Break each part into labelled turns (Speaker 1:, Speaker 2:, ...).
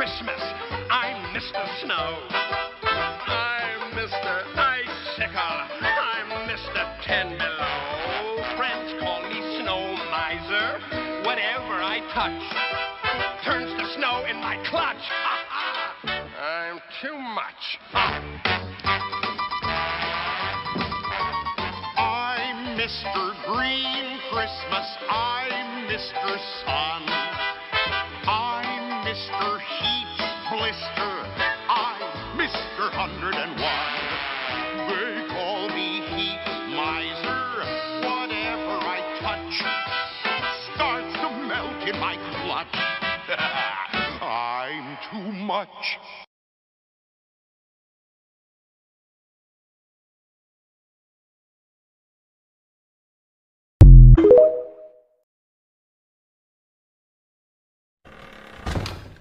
Speaker 1: Christmas. I'm Mr. Snow. I'm Mr. Icicle. I'm Mr. Ten Below. Friends call me Snow Miser. Whatever I touch turns to snow in my clutch. I'm too much. I'm Mr. Green Christmas. I'm Mr. Sun. Mr. Heat Blister. I'm Mr. 101. They call me Heat Miser. Whatever I touch starts to melt in my clutch. I'm too much.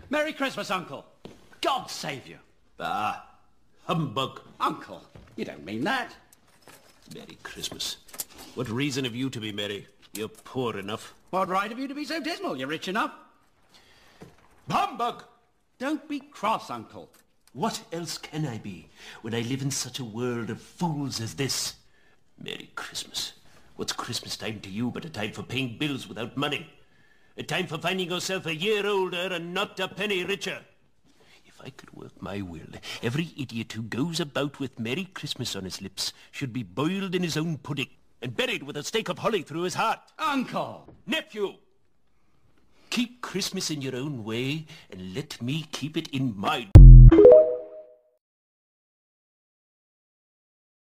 Speaker 2: Merry Christmas, Uncle. God save you.
Speaker 3: Ah, humbug.
Speaker 2: Uncle, you don't mean that.
Speaker 3: Merry Christmas. What reason have you to be merry? You're poor enough.
Speaker 2: What right have you to be so dismal? You're rich enough.
Speaker 3: Humbug!
Speaker 2: Don't be cross, Uncle.
Speaker 3: What else can I be when I live in such a world of fools as this? Merry Christmas. What's Christmas time to you but a time for paying bills without money? A time for finding yourself a year older and not a penny richer. If I could work my will, every idiot who goes about with Merry Christmas on his lips should be boiled in his own pudding and buried with a stake of holly through his heart.
Speaker 2: Uncle!
Speaker 3: Nephew! Keep Christmas in your own way and let me keep it in mine.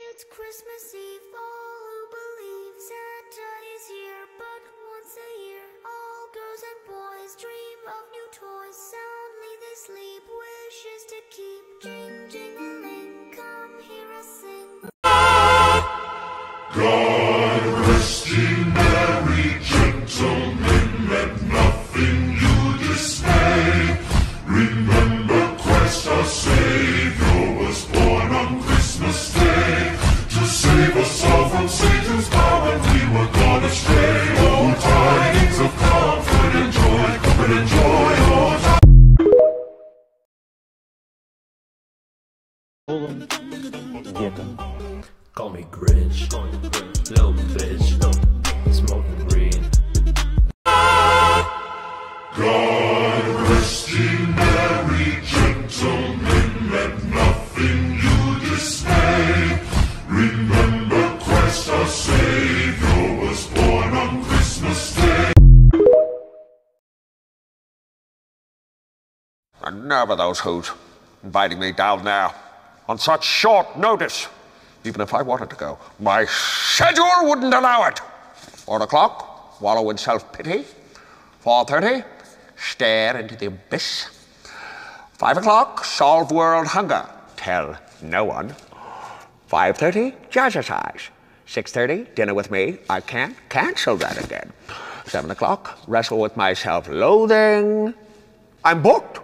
Speaker 4: It's Christmas Eve,
Speaker 5: Call me Grinch, little bitch, smoking green.
Speaker 6: God rest ye merry gentlemen, let nothing you dismay. Remember Christ our Savior was born on Christmas Day.
Speaker 1: The nerve of those who's inviting me down there on such short notice. Even if I wanted to go, my schedule wouldn't allow it. Four o'clock, wallow in self-pity. Four thirty, stare into the abyss. Five o'clock, solve world hunger. Tell no one. Five thirty, jazzercise. Six thirty, dinner with me. I can't cancel that again. Seven o'clock, wrestle with my self-loathing. I'm booked.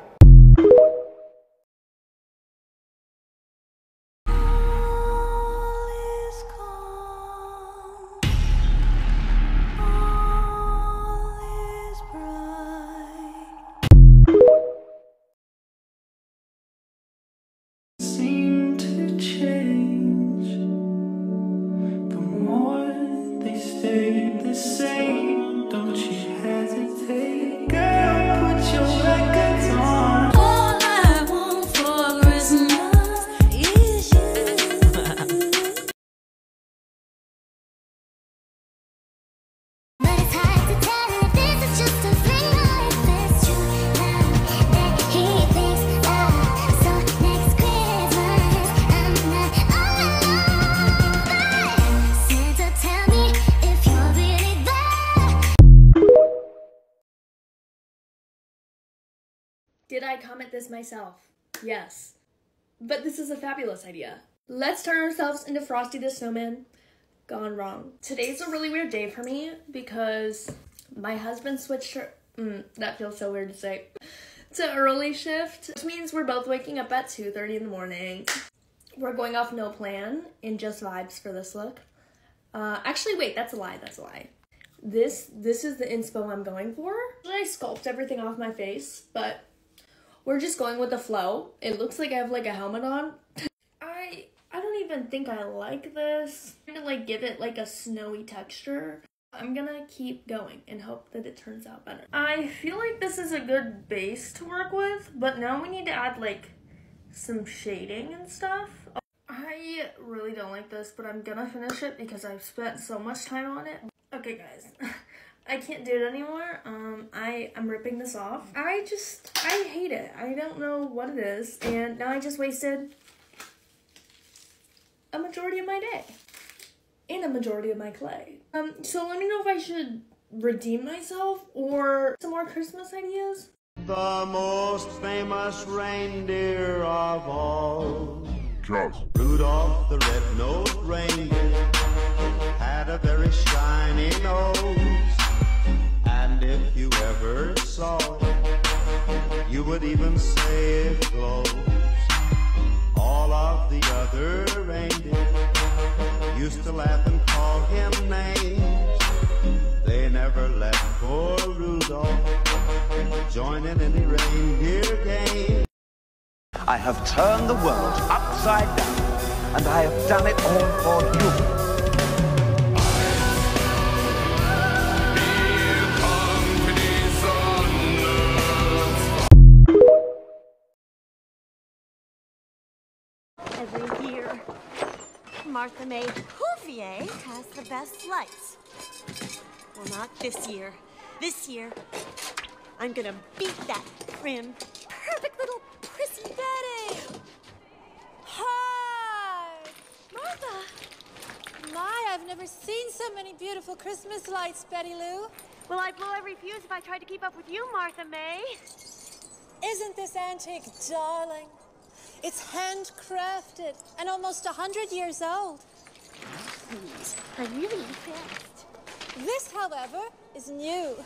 Speaker 7: The same,
Speaker 4: I
Speaker 8: comment this myself? Yes. But this is a fabulous idea. Let's turn ourselves into Frosty the Snowman. Gone wrong. Today's a really weird day for me because my husband switched her. Mm, that feels so weird to say. To early shift, which means we're both waking up at 2:30 in the morning. We're going off no plan in just vibes for this look. Uh, actually, wait, that's a lie. That's a lie. This this is the inspo I'm going for. I sculpt everything off my face, but we're just going with the flow. It looks like I have like a helmet on. I I don't even think I like this. I'm gonna like give it like a snowy texture. I'm gonna keep going and hope that it turns out better. I feel like this is a good base to work with, but now we need to add like some shading and stuff. I really don't like this, but I'm gonna finish it because I've spent so much time on it. Okay, guys. I can't do it anymore. Um, I I'm ripping this off. I just I hate it. I don't know what it is, and now I just wasted a majority of my day and a majority of my clay. Um, so let me know if I should redeem myself or some more Christmas ideas.
Speaker 9: The most famous reindeer of all.
Speaker 6: Just
Speaker 9: Rudolph the red-nosed reindeer had a very shiny nose. Even say it. All of the other reindeer used to laugh and call him names. They never poor Rudolph any reindeer game.
Speaker 10: I have turned the world upside down, and I have done it all for you.
Speaker 11: Martha May Whovier has the best lights. Well, not this year. This year, I'm gonna beat that prim, perfect little prissy Betty.
Speaker 12: Hi! Martha! My, I've never seen so many beautiful Christmas lights, Betty Lou.
Speaker 11: Will I blow every fuse if I try to keep up with you, Martha May?
Speaker 12: Isn't this antique darling? It's handcrafted and almost a hundred years old.
Speaker 11: Please, I'm really impressed.
Speaker 12: This, however, is new.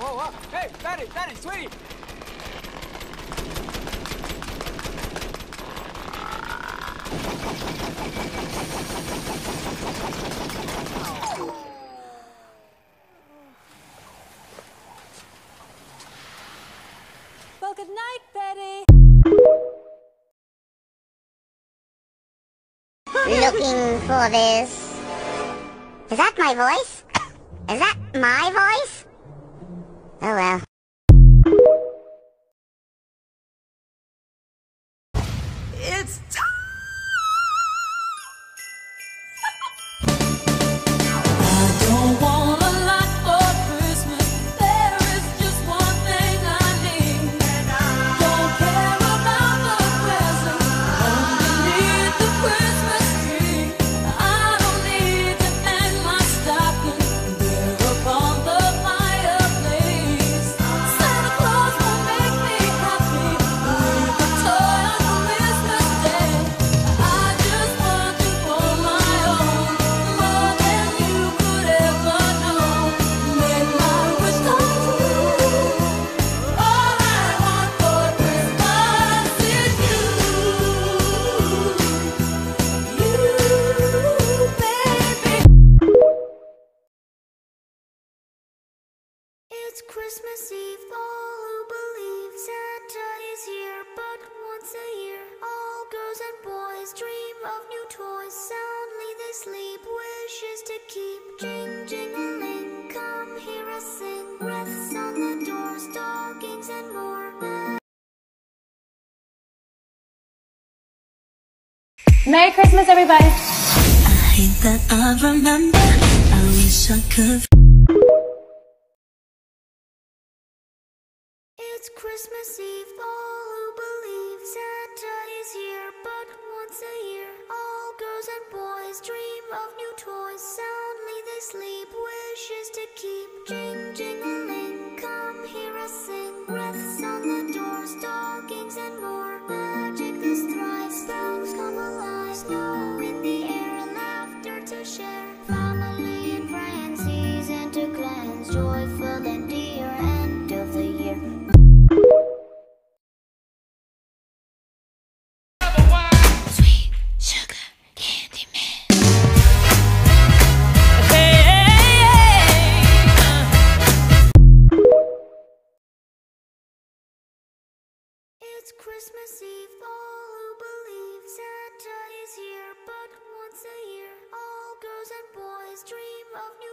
Speaker 13: Whoa, whoa. Hey, Betty, Betty, sweetie.
Speaker 12: Well, good night, Betty.
Speaker 4: Looking for this. Is that my voice? Is that my voice? Oh well.
Speaker 13: It's
Speaker 14: Merry Christmas, everybody.
Speaker 7: I hate that I remember. I wish I could.
Speaker 4: It's Christmas Eve. All who believe Santa is here, but once a year, all girls and boys dream of new toys. Soundly they sleep, wishes to keep. love me.